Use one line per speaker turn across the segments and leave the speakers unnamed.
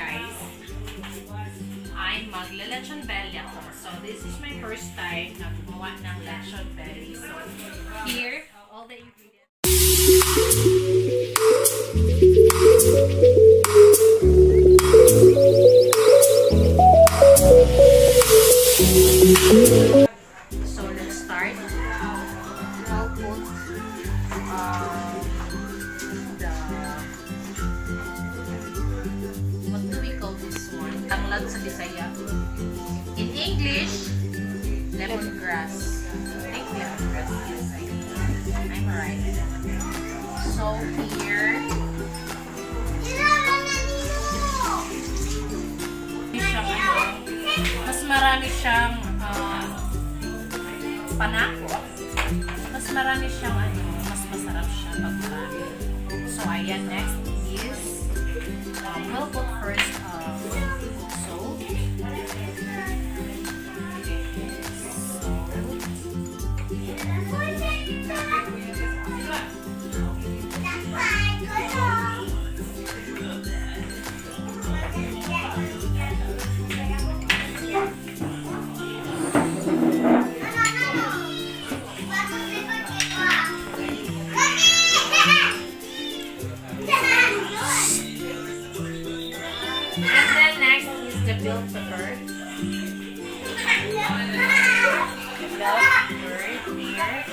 guys, ay magla-lechon belly ako. So, this is my first time na gumawa ng lechon belly. So, here, all the ingredients. Lemongrass. I think lemongrass is I'm right. So here, siyang ano, mas marami siyang um, panako. Mas marami siyang ano, mas masarap siya pag marami. So ayan, next is um, we'll put first And then next is the bell pepper. Bell pepper here.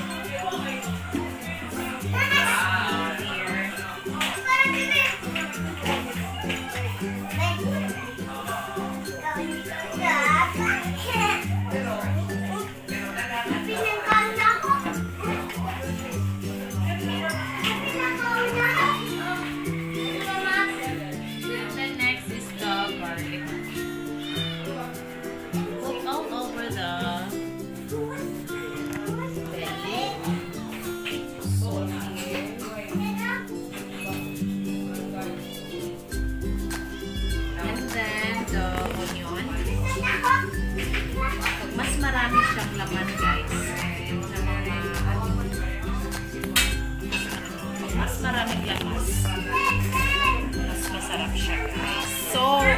Here. And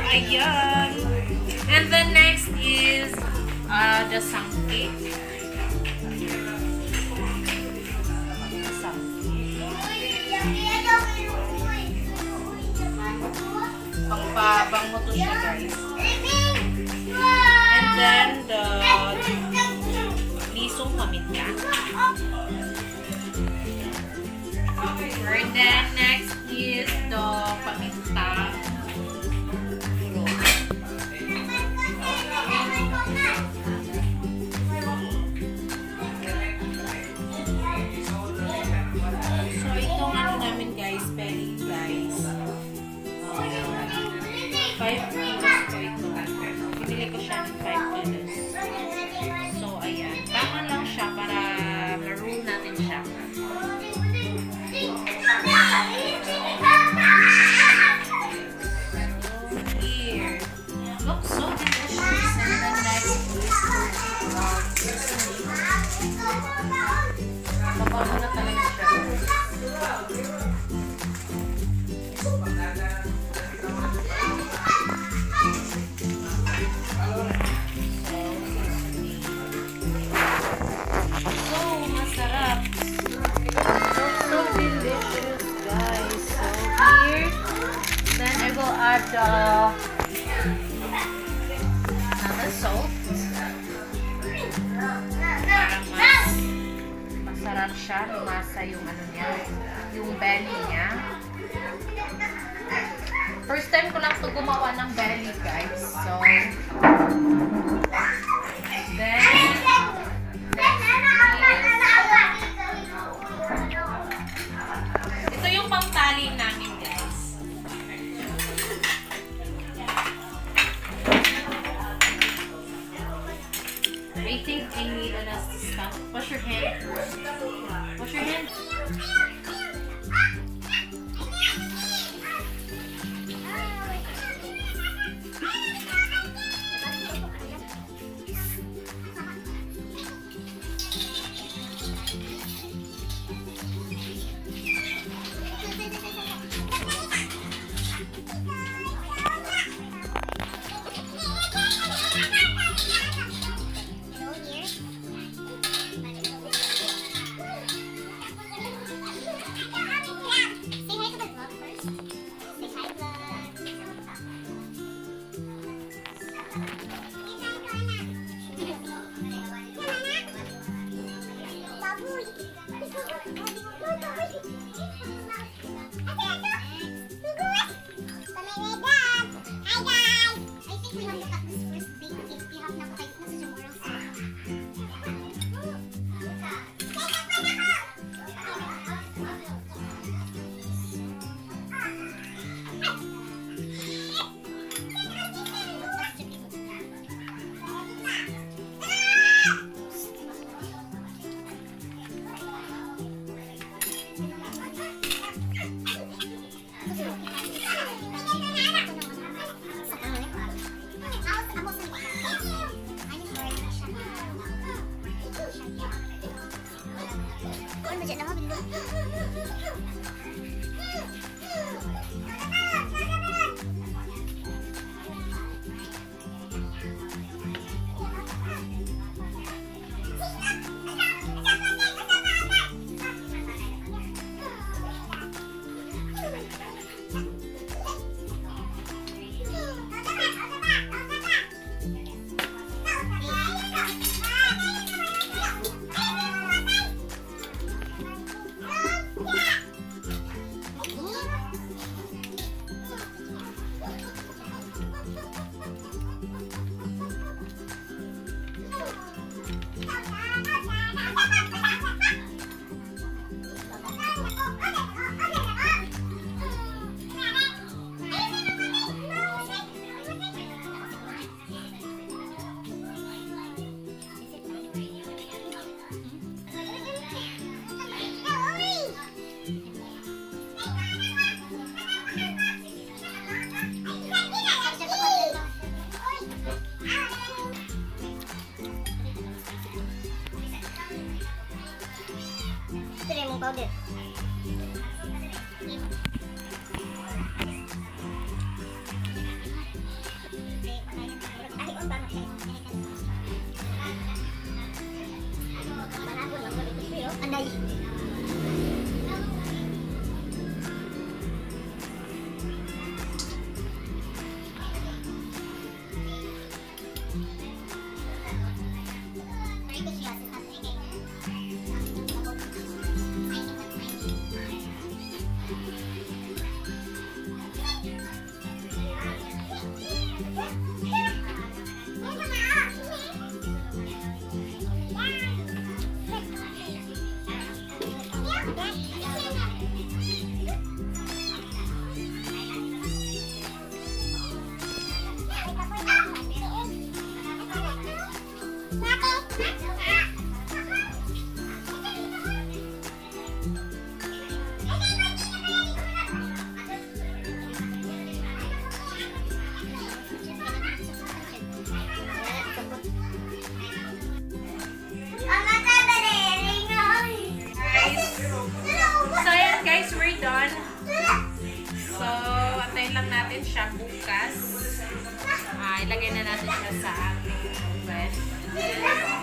ayan. And then next is uh, the sangke. Sangke. Pangpabango to siya guys. And then the lisong paminta. And then next is the Binili ko the another salt. Para mas masarap siya. Lumasa yung ano niya, yung belly niya. First time ko lang to gumawa ng belly, guys. So, then, andai natin siya bukas. Ah, ilagay na natin siya sa ating oven.